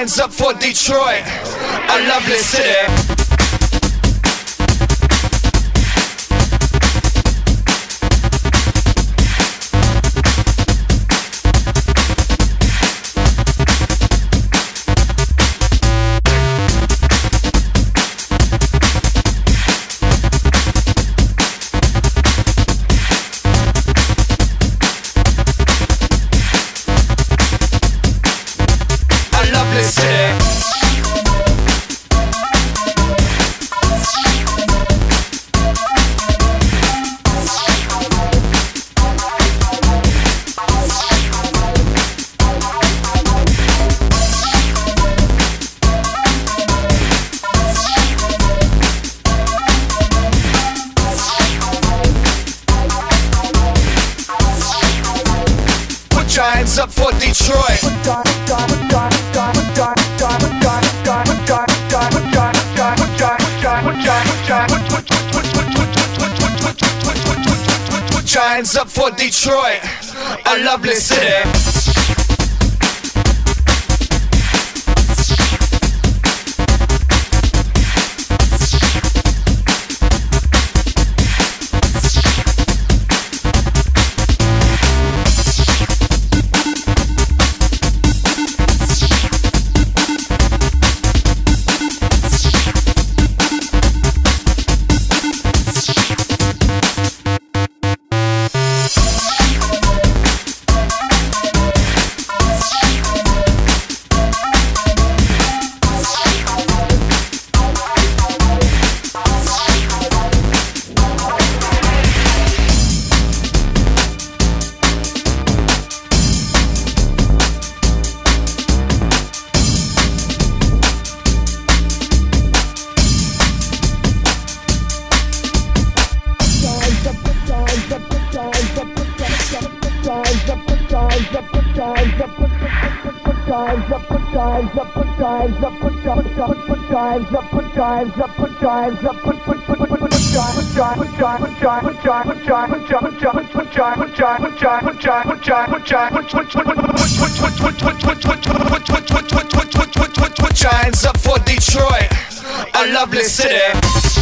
Hands up for Detroit, a lovely city. Detroit. up, put dives up, put dives up, put dives up, put dives up, put dives up, put dives up, put put put put put dive, put dive, put dive, put dive, put dive, put dive, put dive, put dive, put dive, put dive, put dive, put dive, put dive, put dive, put put put put put put put dives up for Detroit, a lovely city.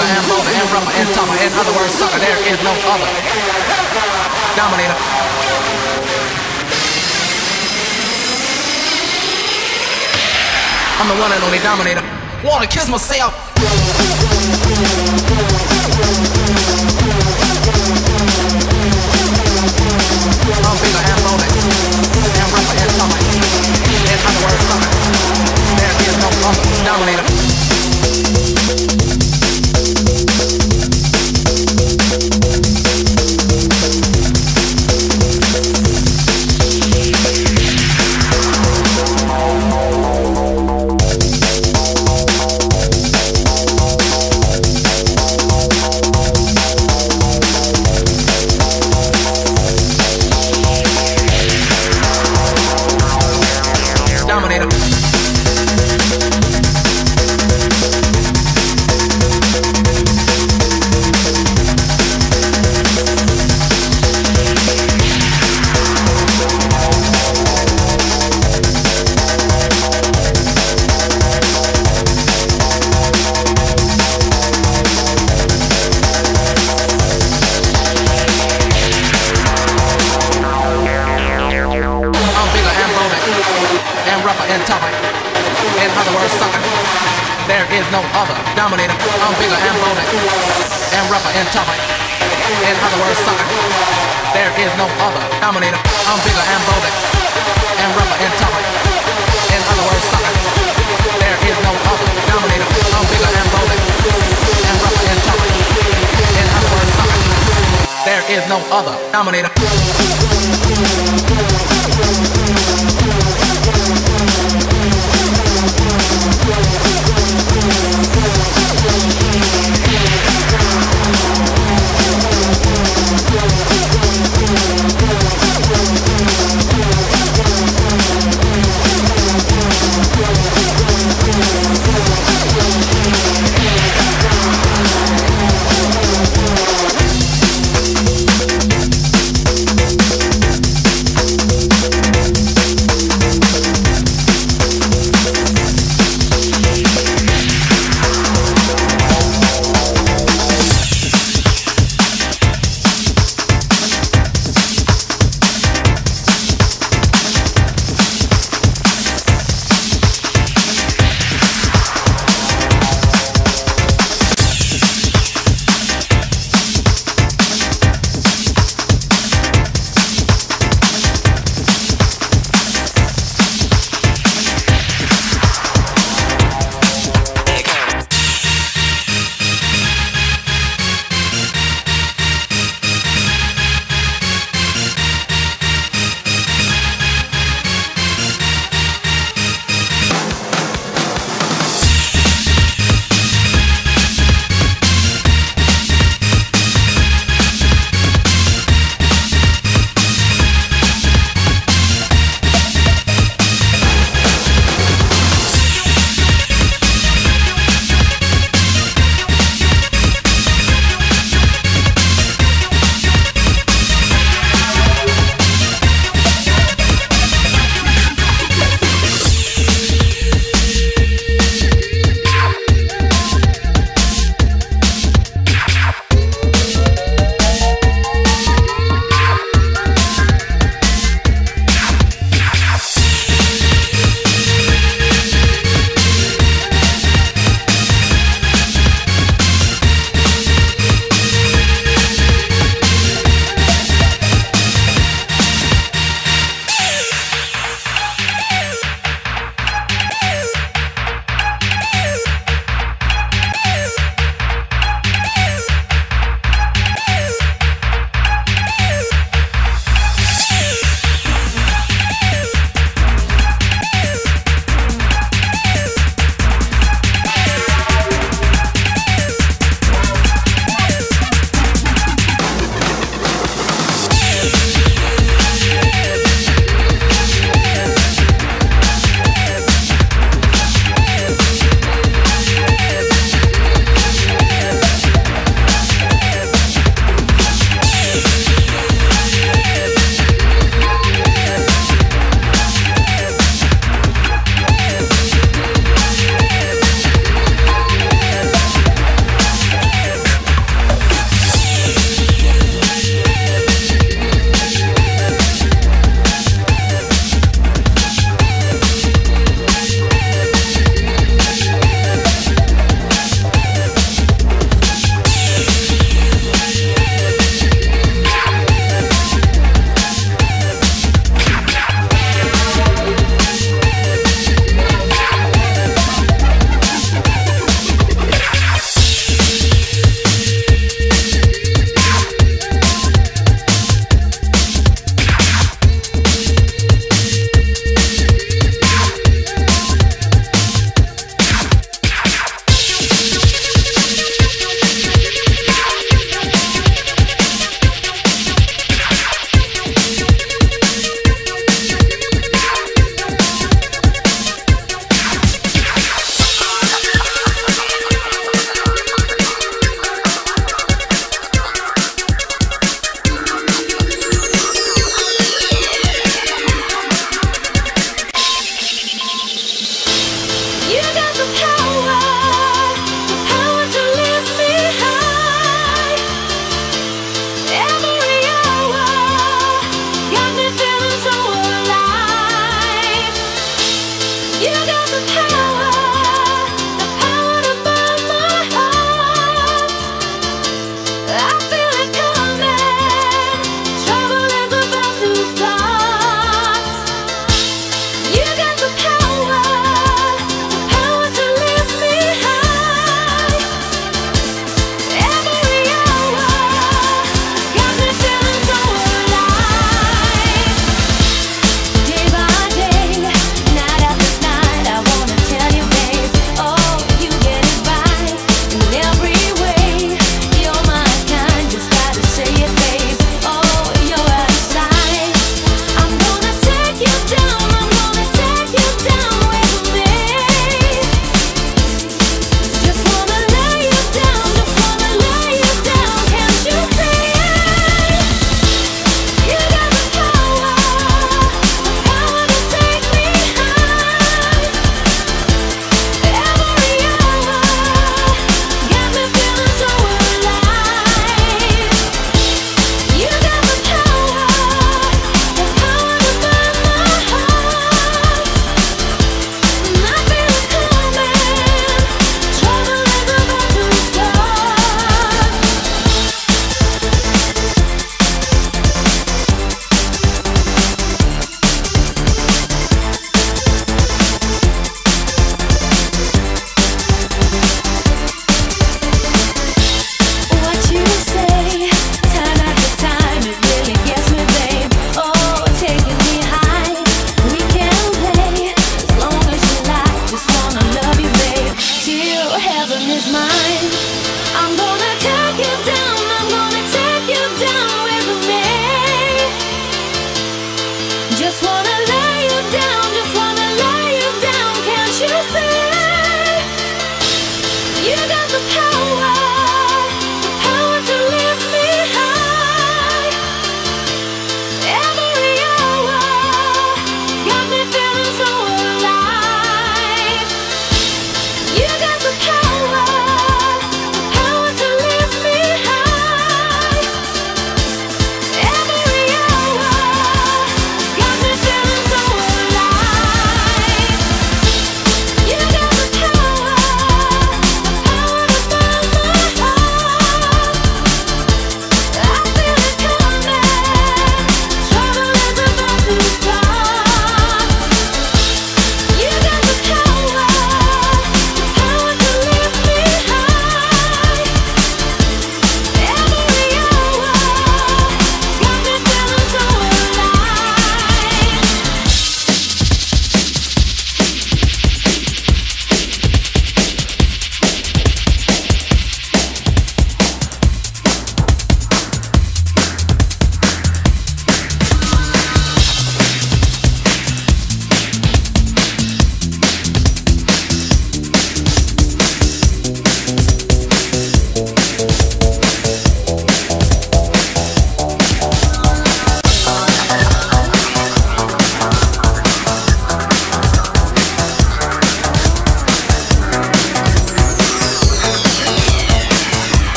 I'm and and rougher and tougher. In other words, sucker, there is no other. Dominator. I'm the one and only dominator. Wanna kiss myself? I'm bigger and bolder and rougher and tougher. In other words, sucker, there is no other. Dominator. Other dominator.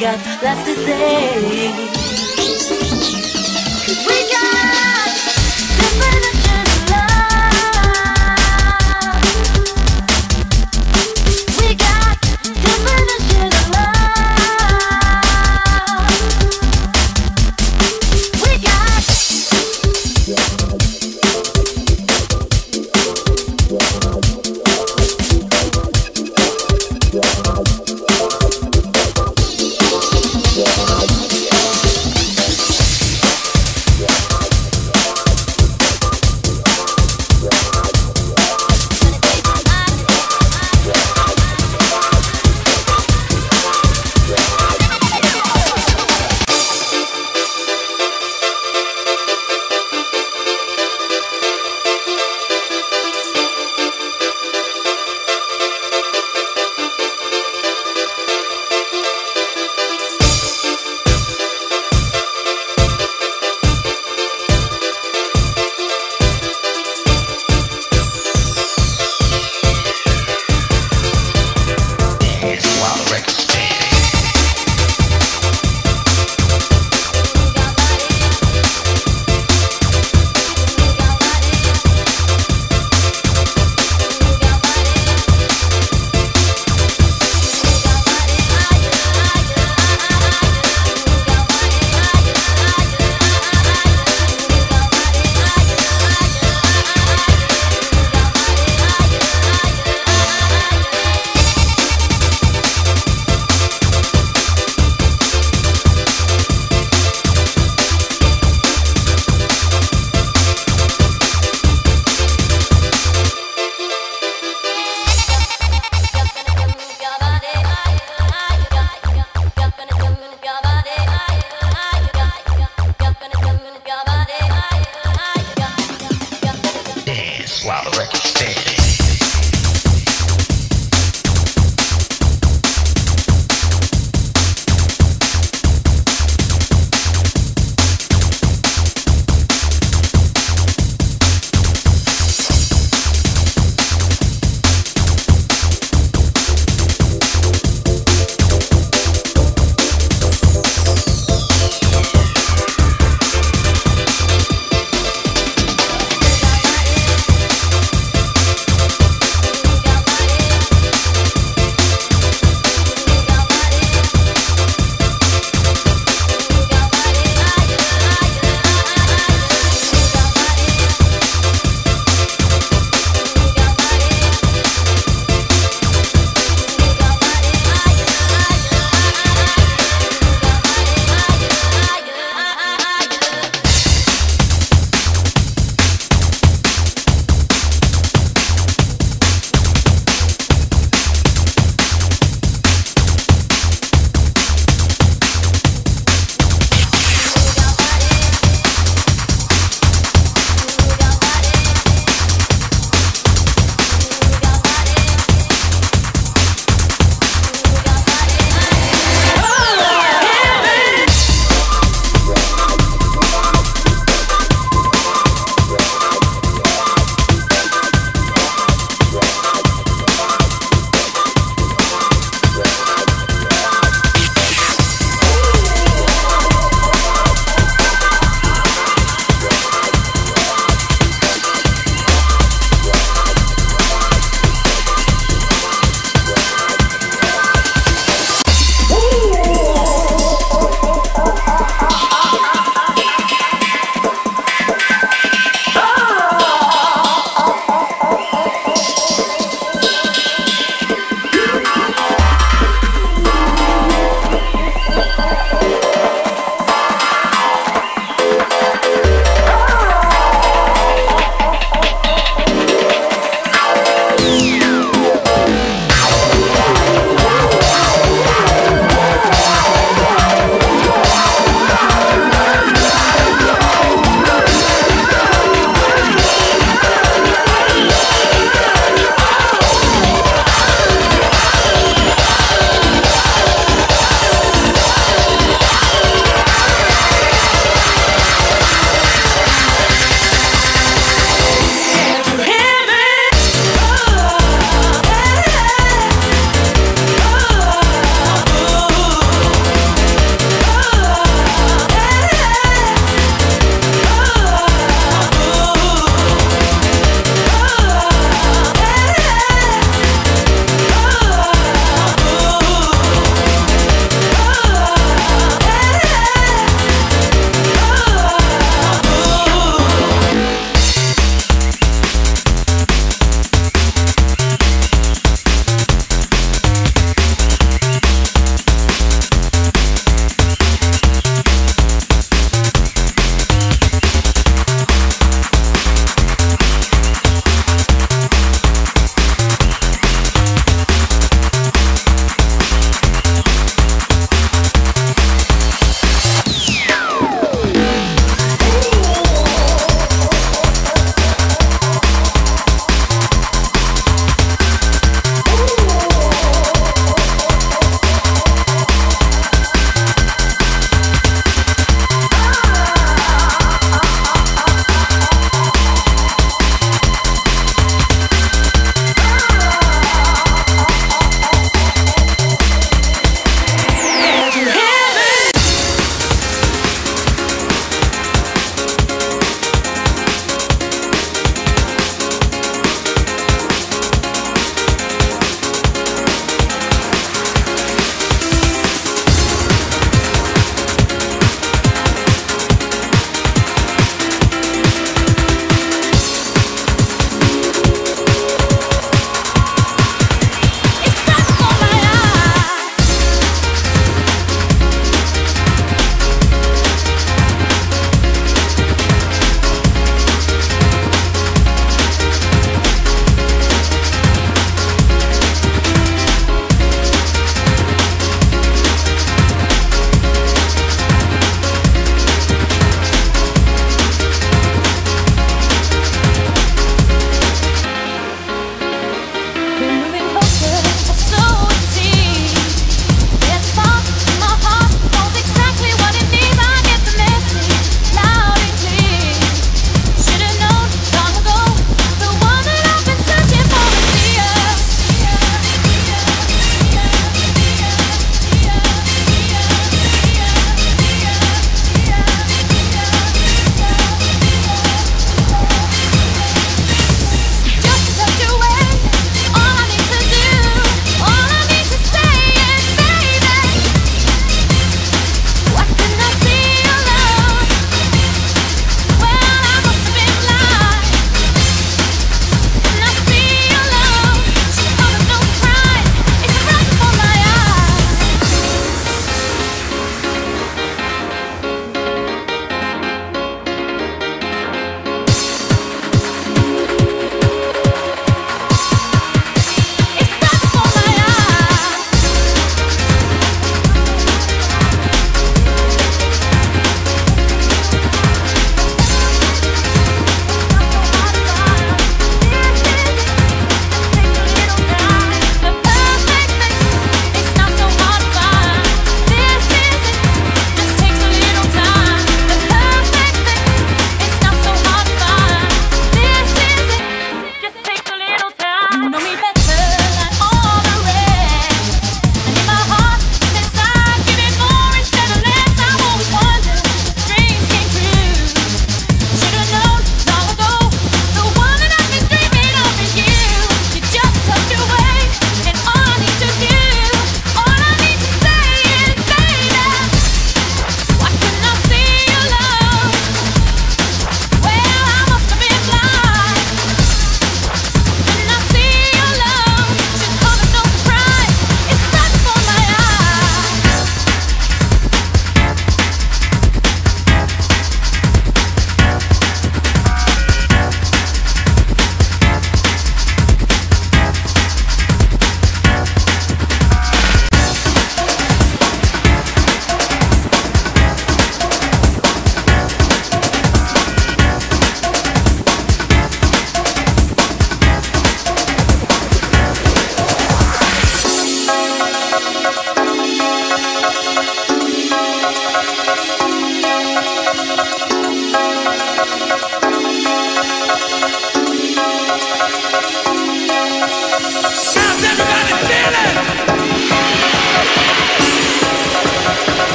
Got lots to say.